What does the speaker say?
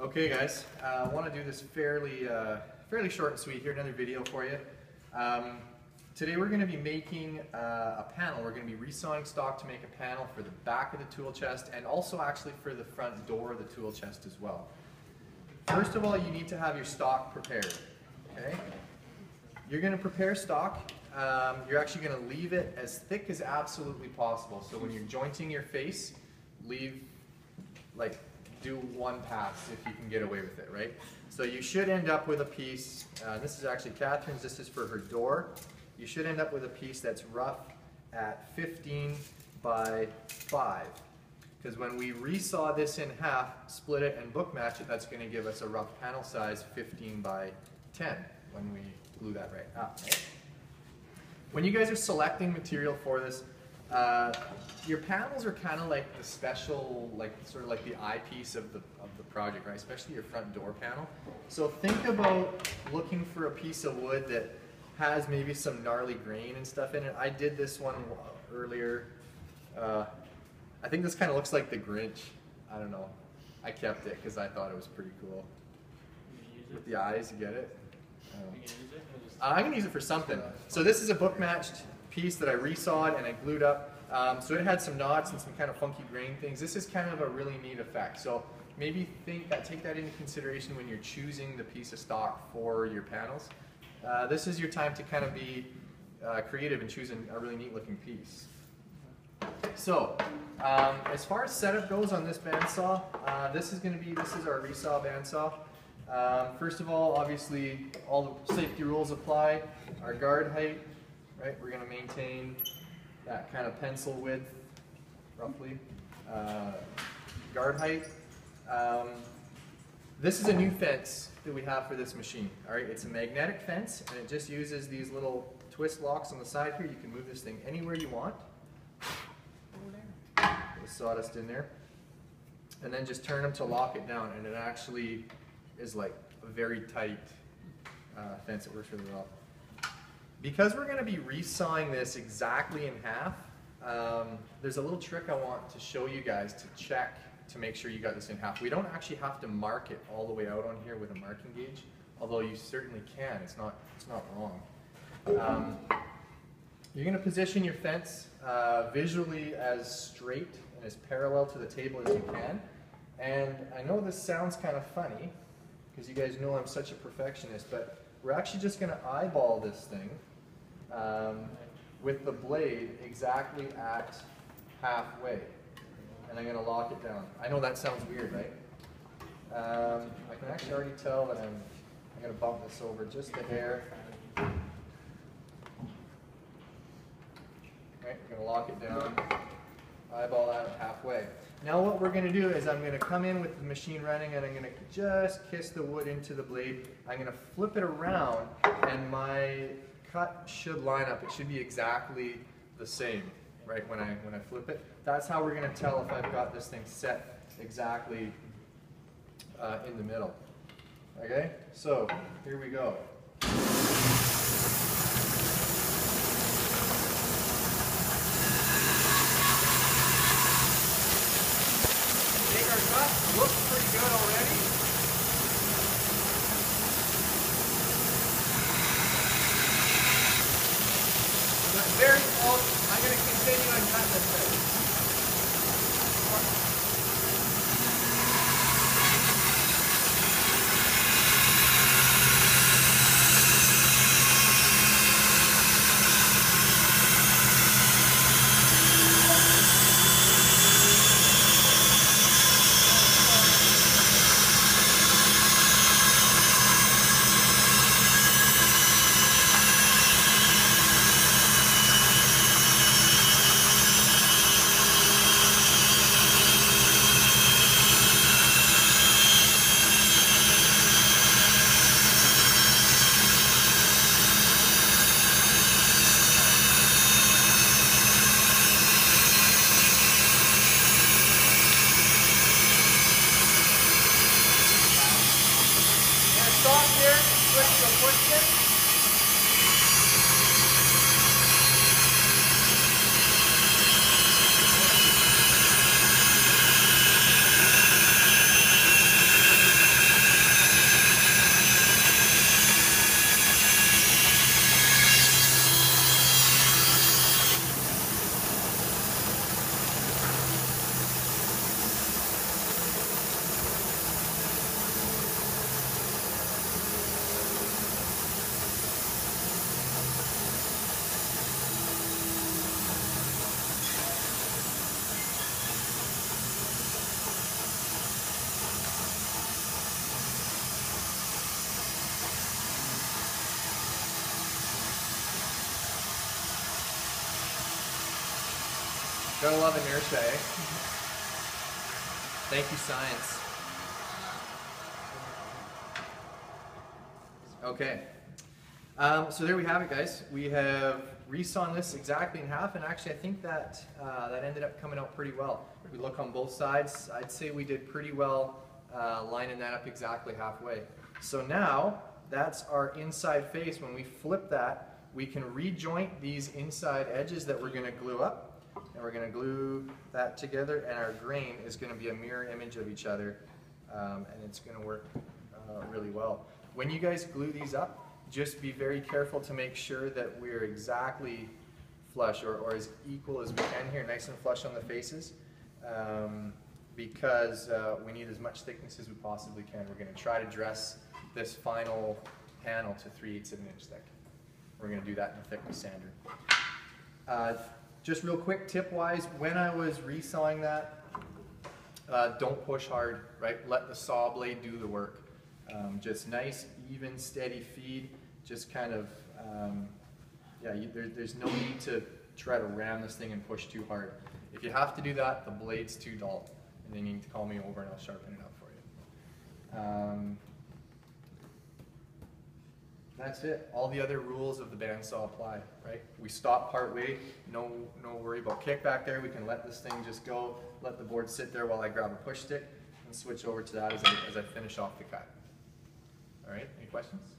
Okay guys, uh, I want to do this fairly, uh, fairly short and sweet here, another video for you. Um, today we're going to be making uh, a panel, we're going to be resawing stock to make a panel for the back of the tool chest and also actually for the front door of the tool chest as well. First of all, you need to have your stock prepared, okay? You're going to prepare stock, um, you're actually going to leave it as thick as absolutely possible. So when you're jointing your face, leave like do one pass if you can get away with it, right? So you should end up with a piece, uh, this is actually Catherine's, this is for her door. You should end up with a piece that's rough at 15 by 5. Because when we resaw this in half, split it and book match it, that's going to give us a rough panel size 15 by 10 when we glue that right up. Right? When you guys are selecting material for this, uh, your panels are kind of like the special, like sort of like the eyepiece of the, of the project, right? Especially your front door panel. So think about looking for a piece of wood that has maybe some gnarly grain and stuff in it. I did this one earlier. Uh, I think this kind of looks like the Grinch. I don't know. I kept it because I thought it was pretty cool. With the eyes, you get it? Uh, I'm going to use it for something. So this is a book matched piece that I resawed and I glued up. Um, so it had some knots and some kind of funky grain things. This is kind of a really neat effect. So maybe think that, take that into consideration when you're choosing the piece of stock for your panels. Uh, this is your time to kind of be uh, creative and choosing a really neat looking piece. So, um, as far as setup goes on this bandsaw, uh, this is going to be, this is our resaw bandsaw. Um, first of all, obviously, all the safety rules apply. Our guard height, right? We're going to maintain that kind of pencil width, roughly. Uh, guard height. Um, this is a new fence that we have for this machine. All right, it's a magnetic fence, and it just uses these little twist locks on the side here. You can move this thing anywhere you want. The sawdust in there, and then just turn them to lock it down, and it actually is like a very tight uh, fence. It works really well. Because we're going to be resawing this exactly in half, um, there's a little trick I want to show you guys to check to make sure you got this in half. We don't actually have to mark it all the way out on here with a marking gauge, although you certainly can. It's not, it's not wrong. Um, you're going to position your fence uh, visually as straight and as parallel to the table as you can. And I know this sounds kind of funny, because you guys know I'm such a perfectionist, but we're actually just going to eyeball this thing um, with the blade exactly at halfway. And I'm going to lock it down. I know that sounds weird, right? Um, I can actually already tell that I'm, I'm going to bump this over just a hair. Right, I'm going to lock it down, eyeball that halfway. Now what we're going to do is I'm going to come in with the machine running and I'm going to just kiss the wood into the blade. I'm going to flip it around and my cut should line up. It should be exactly the same, right, when I, when I flip it. That's how we're to tell if I've got this thing set exactly uh, in the middle. Okay, so here we go. Take our cut, looks pretty good already. But very close. I'm going to continue and cut Gotta love inertia, eh? Thank you, science. Okay. Um, so there we have it, guys. We have resawn this exactly in half, and actually I think that uh, that ended up coming out pretty well. If we look on both sides. I'd say we did pretty well uh, lining that up exactly halfway. So now that's our inside face. When we flip that, we can rejoint these inside edges that we're going to glue up, and we're going to glue that together, and our grain is going to be a mirror image of each other, um, and it's going to work uh, really well. When you guys glue these up, just be very careful to make sure that we're exactly flush or, or as equal as we can here, nice and flush on the faces. Um, because uh, we need as much thickness as we possibly can. We're going to try to dress this final panel to 3 eighths of an inch thick. We're going to do that in a thickness sander. Uh, just real quick tip wise, when I was resawing that, uh, don't push hard, right? Let the saw blade do the work. Um, just nice, even, steady feed. Just kind of, um, yeah, you, there, there's no need to try to ram this thing and push too hard. If you have to do that, the blade's too dull, and then you need to call me over and I'll sharpen it up for you. Um, that's it. All the other rules of the bandsaw apply, right? We stop part way, no, no worry about kickback there. We can let this thing just go, let the board sit there while I grab a push stick and switch over to that as I, as I finish off the cut. All right, any questions?